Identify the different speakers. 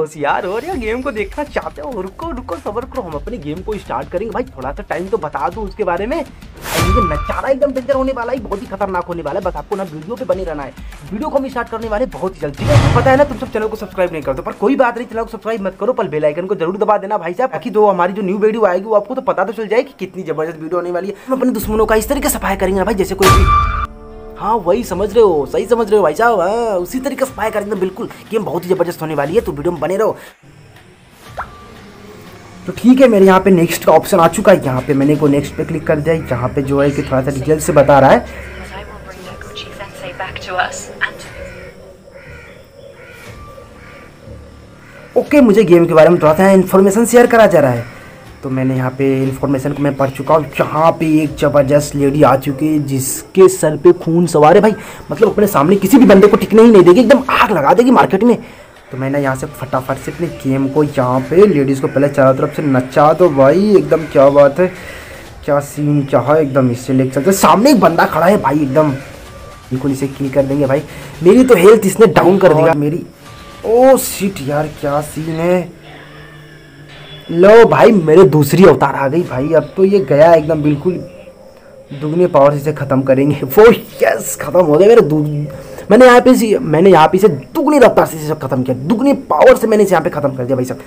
Speaker 1: होशियार हो रहे हो गेम को देखना चाहते हो। रुको रुको, सबर करो, हम अपने गेम को स्टार्ट करेंगे। भाई, थोड़ा सा टाइम तो बता दूँ उसके बारे में। ये नचारा एकदम डेंजर होने वाला है बहुत ही खतरनाक होने वाला है। बस आपको ना वीडियो पे बने रहना है। वीडियो को हम स्टार्ट करने वाले बहुत ही जल्दी। पता है ना, तुम सब चैनल को सब्सक्राइब नहीं करते, पर कोई बात नहीं, चैनल को सब्सक्राइब मत करो, पर बेल आइकन को ज़रूर दबा देना भाई साहब। ताकि जो हमारी जो न्यू वीडियो आएगी, वो आपको तो पता तो चल जाए कि कितनी ज़बरदस्त वीडियो होने वाली है। हम अपने दुश्मनों का इस तरीके सफ़ाई करेंगे भाई, जैसे कोई भी हाँ वही समझ रहे हो सही समझ रहे हो भाई साहब। हाँ उसी तरीके से सफ़ाई करेंगे बिल्कुल। गेम बहुत ही ज़बरदस्त होने वाली है तो वीडियो में बने रहो। तो ठीक है मेरे यहाँ पे नेक्स्ट का ऑप्शन आ चुका है। यहाँ पे मैंने को नेक्स्ट पे क्लिक कर दिया यहाँ पे जो है कि थोड़ा सा डिटेल से बता रहा है। ओके मुझे गेम के बारे में थोड़ा सा इन्फॉर्मेशन शेयर करा जा रहा है। तो मैंने यहाँ पे इन्फॉर्मेशन को मैं पढ़ चुका हूँ। जहाँ पे एक ज़बरदस्त लेडी आ चुकी है जिसके सर पे खून सवार है भाई। मतलब अपने सामने किसी भी बंदे को टिकने ही नहीं देगी एकदम आग लगा देगी मार्केट में। तो मैंने यहाँ से फटाफट से अपने गेम को यहाँ पे लेडीज़ को पहले चारों तरफ़ से नचा तो भाई। एकदम क्या बात है क्या सीन क्या है एकदम इससे ले सकते सामने एक बंदा खड़ा है भाई एकदम। बिल्कुल इसे किल कर देंगे भाई। मेरी तो हेल्थ इसने डाउन कर दिया। मेरी ओ सीट यार क्या सीन है? लो भाई, मेरे दूसरी अवतार आ गई भाई। अब तो ये गया एकदम बिल्कुल। दुगने पावर से खत्म करेंगे। वो यस खत्म हो गया मेरे दू मैंने यहाँ पे मैंने यहाँ पे इसे दुगनी रफ्तार से इसे खत्म किया। दुगनी पावर से मैंने इसे यहाँ पे खत्म कर दिया भाई साहब।